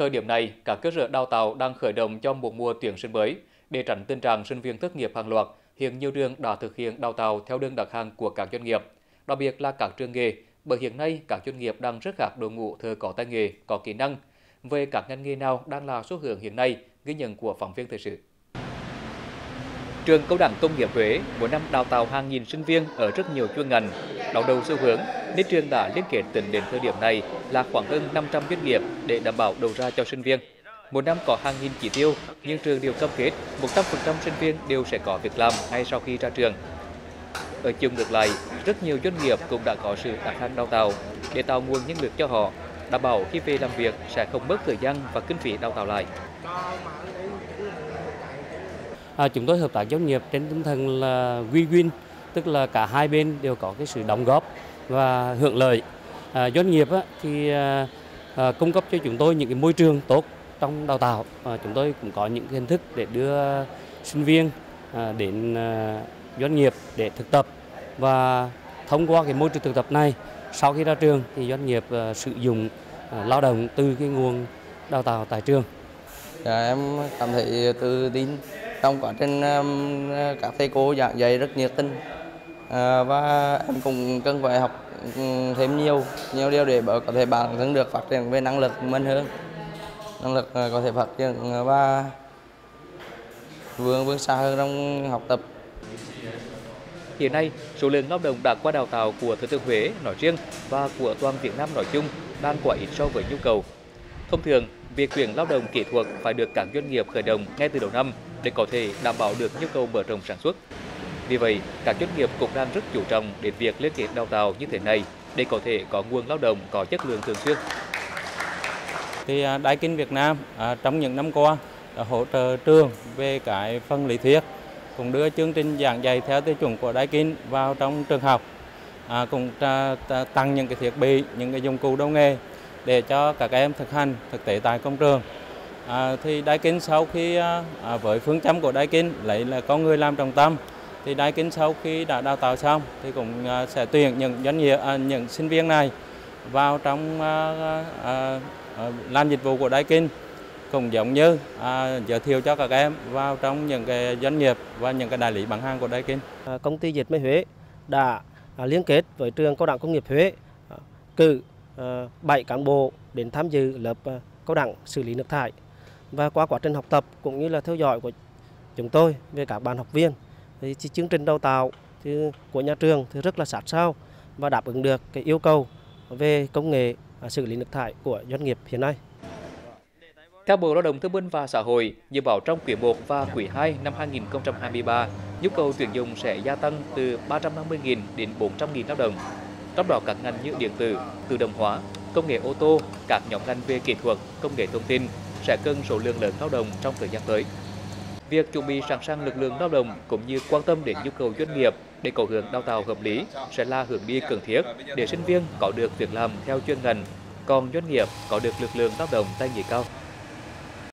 Thời điểm này, các cơ sở đào tạo đang khởi động cho một mùa tuyển sinh mới. Để tránh tình trạng sinh viên thất nghiệp hàng loạt, hiện nhiều trường đã thực hiện đào tạo theo đơn đặt hàng của các doanh nghiệp, đặc biệt là các trường nghề, bởi hiện nay các doanh nghiệp đang rất khát đội ngũ thợ có tay nghề, có kỹ năng. Về các ngành nghề nào đang là xu hướng hiện nay, ghi nhận của phóng viên thời sự. Trường Cao đẳng Công nghiệp Huế mỗi năm đào tạo hàng nghìn sinh viên ở rất nhiều chuyên ngành. Đón đầu xu hướng, nên trường đã liên kết tính đến thời điểm này là khoảng hơn 500 doanh nghiệp để đảm bảo đầu ra cho sinh viên. Một năm có hàng nghìn chỉ tiêu, nhưng trường đều cam kết 100% sinh viên đều sẽ có việc làm ngay sau khi ra trường. Ở chiều ngược lại, rất nhiều doanh nghiệp cũng đã có sự đặt hàng đào tạo để tạo nguồn nhân lực cho họ, đảm bảo khi về làm việc sẽ không mất thời gian và kinh phí đào tạo lại. À, chúng tôi hợp tác doanh nghiệp trên tinh thần là win-win, tức là cả hai bên đều có cái sự đóng góp và hưởng lợi. À, doanh nghiệp á, thì à, à, cung cấp cho chúng tôi những cái môi trường tốt trong đào tạo. À, chúng tôi cũng có những hình thức để đưa sinh viên à, đến à, doanh nghiệp để thực tập và thông qua cái môi trường thực tập này sau khi ra trường thì doanh nghiệp à, sử dụng à, lao động từ cái nguồn đào tạo tại trường. Dạ, em cảm thấy tự tin trong quá trình um, các thầy cô giảng dạy rất nhiệt tình. À, và em cũng cần phải học um, thêm nhiều nhiều điều để có thể bản thân được phát triển về năng lực của mình hơn. Năng lực à, có thể phát triển à, và vươn vươn xa hơn trong học tập. Hiện nay, số lượng lao động đã qua đào tạo của Thừa Thiên Huế nói riêng và của toàn Việt Nam nói chung đang quá ít so với nhu cầu. Thông thường, việc tuyển lao động kỹ thuật phải được các doanh nghiệp khởi động ngay từ đầu năm để có thể đảm bảo được nhu cầu mở rộng sản xuất. Vì vậy, các doanh nghiệp cũng đang rất chú trọng đến việc liên kết đào tạo như thế này để có thể có nguồn lao động có chất lượng thường xuyên. Thì à, Đại Kinh Việt Nam à, trong những năm qua đã hỗ trợ trường về cái phần lý thuyết cũng đưa chương trình giảng dạy theo tiêu chuẩn của Đại Kinh vào trong trường học à, cũng tăng những cái thiết bị những cái dụng cụ đầu nghề để cho các em thực hành thực tế tại công trường à, thì Đài Kinh sau khi à, à, với phương châm của Đài Kinh lấy là có người làm trọng tâm thì Đài Kinh sau khi đã đào tạo xong thì cũng à, sẽ tuyển những doanh nghiệp à, những sinh viên này vào trong à, à, à, làm dịch vụ của Đài Kinh cũng giống như à, giới thiệu cho các em vào trong những cái doanh nghiệp và những cái đại lý bán hàng của Đài Kinh. À, công ty dệt may Huế đã à, liên kết với trường cao đẳng công nghiệp Huế à, cử à, 7 cán bộ đến tham dự lớp à, cao đẳng xử lý nước thải và qua quá trình học tập cũng như là theo dõi của chúng tôi về các bạn học viên thì chương trình đào tạo thì của nhà trường thì rất là sát sao và đáp ứng được cái yêu cầu về công nghệ xử lý nước thải của doanh nghiệp hiện nay. Theo Bộ Lao động Thương binh và Xã hội, dự báo trong quý 1 và quý 2 năm 2023, nhu cầu tuyển dụng sẽ gia tăng từ 350.000 đến 400.000 lao động. Trong đó các ngành như điện tử, tự động hóa, công nghệ ô tô, các nhóm ngành về kỹ thuật, công nghệ thông tin sẽ cần số lượng lớn lao động trong thời gian tới. Việc chuẩn bị sẵn sàng lực lượng lao động cũng như quan tâm đến nhu cầu doanh nghiệp để có hướng đào tạo hợp lý sẽ là hướng đi cần thiết để sinh viên có được việc làm theo chuyên ngành, còn doanh nghiệp có được lực lượng lao động tay nghề cao.